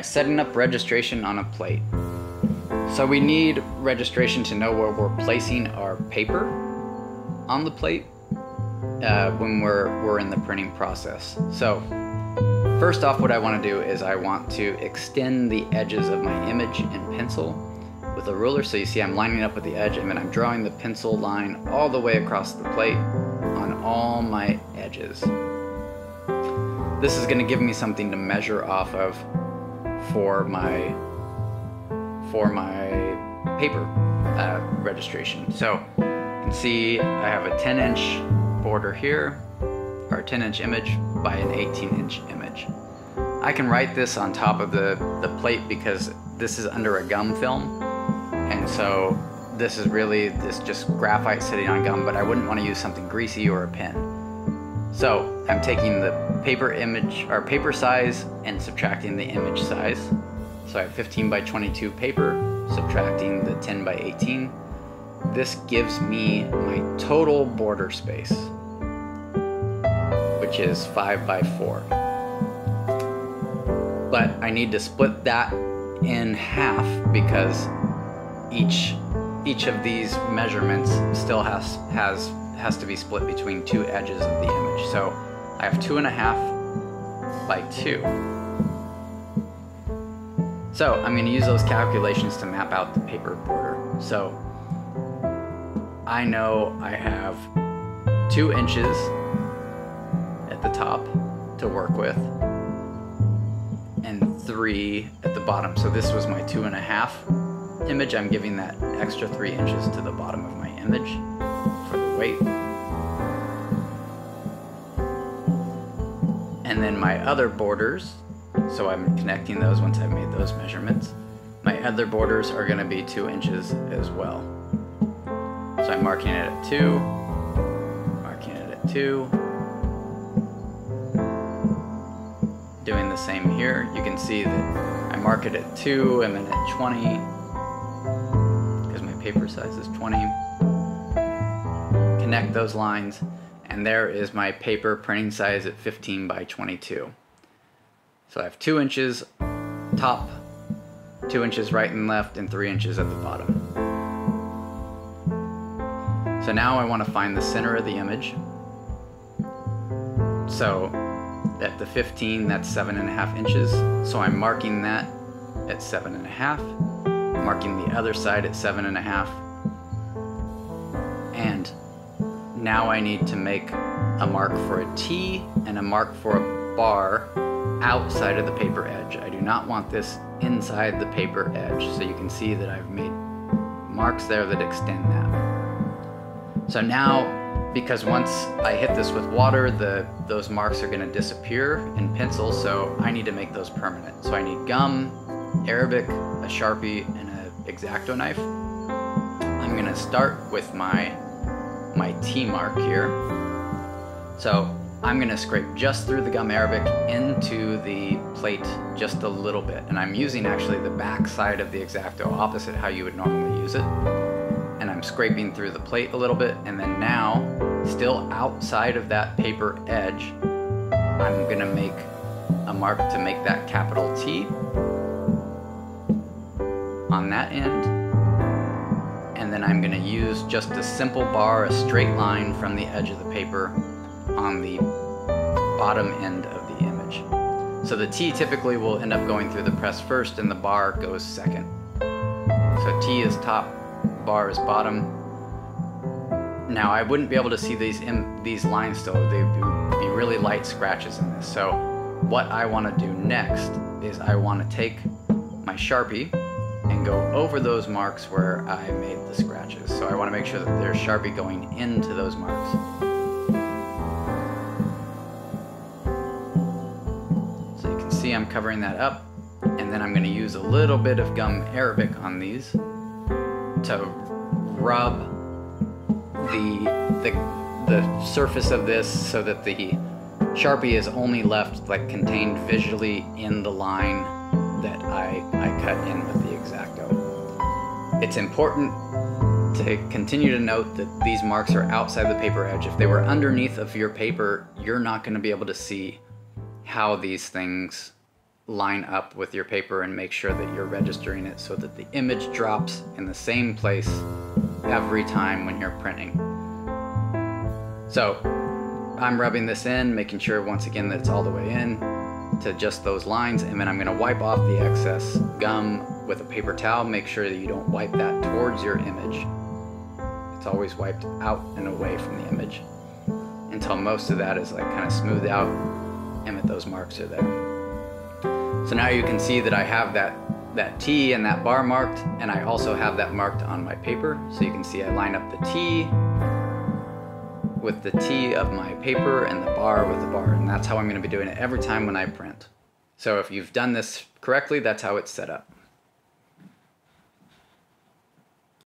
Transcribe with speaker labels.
Speaker 1: Alright, setting up registration on a plate. So we need registration to know where we're placing our paper on the plate uh, when we're, we're in the printing process. So first off what I want to do is I want to extend the edges of my image in pencil with a ruler. So you see I'm lining up with the edge and then I'm drawing the pencil line all the way across the plate on all my edges. This is going to give me something to measure off of for my for my paper uh, registration. So you can see I have a 10 inch border here, or 10 inch image by an 18 inch image. I can write this on top of the, the plate because this is under a gum film. And so this is really this just graphite sitting on gum, but I wouldn't want to use something greasy or a pen. So I'm taking the paper image or paper size and subtracting the image size. So I have 15 by 22 paper, subtracting the 10 by 18. This gives me my total border space, which is 5 by 4. But I need to split that in half because each each of these measurements still has has has to be split between two edges of the image. So I have two and a half by two. So I'm going to use those calculations to map out the paper border. So I know I have two inches at the top to work with and three at the bottom. So this was my two and a half image. I'm giving that extra three inches to the bottom of my image weight. And then my other borders, so I'm connecting those once I've made those measurements. My other borders are gonna be two inches as well. So I'm marking it at two, marking it at two. Doing the same here, you can see that I mark it at two and then at 20, because my paper size is 20 connect those lines and there is my paper printing size at 15 by 22. So I have two inches top, two inches right and left, and three inches at the bottom. So now I want to find the center of the image. So at the 15, that's seven and a half inches. So I'm marking that at seven and a half, marking the other side at seven and a half, now I need to make a mark for a T and a mark for a bar outside of the paper edge. I do not want this inside the paper edge. So you can see that I've made marks there that extend that. So now, because once I hit this with water, the those marks are gonna disappear in pencil, so I need to make those permanent. So I need gum, Arabic, a Sharpie, and an X-Acto knife. I'm gonna start with my my T mark here. So I'm gonna scrape just through the gum arabic into the plate just a little bit. And I'm using actually the back side of the X-Acto opposite how you would normally use it. And I'm scraping through the plate a little bit. And then now, still outside of that paper edge, I'm gonna make a mark to make that capital T on that end and I'm going to use just a simple bar, a straight line from the edge of the paper on the bottom end of the image. So the T typically will end up going through the press first and the bar goes second. So T is top, bar is bottom. Now I wouldn't be able to see these in, these lines still, they'd be really light scratches in this. So what I want to do next is I want to take my Sharpie and go over those marks where I made the scratches. So I want to make sure that there's Sharpie going into those marks. So you can see I'm covering that up and then I'm going to use a little bit of gum arabic on these to rub the, the, the surface of this so that the Sharpie is only left like contained visually in the line that I, I cut in with the X-Acto. It's important to continue to note that these marks are outside the paper edge. If they were underneath of your paper, you're not going to be able to see how these things line up with your paper and make sure that you're registering it so that the image drops in the same place every time when you're printing. So I'm rubbing this in, making sure once again that it's all the way in to just those lines and then I'm gonna wipe off the excess gum with a paper towel. Make sure that you don't wipe that towards your image. It's always wiped out and away from the image until most of that is like kind of smoothed out and that those marks are there. So now you can see that I have that, that T and that bar marked, and I also have that marked on my paper. So you can see I line up the T with the T of my paper and the bar with the bar. And that's how I'm gonna be doing it every time when I print. So if you've done this correctly, that's how it's set up.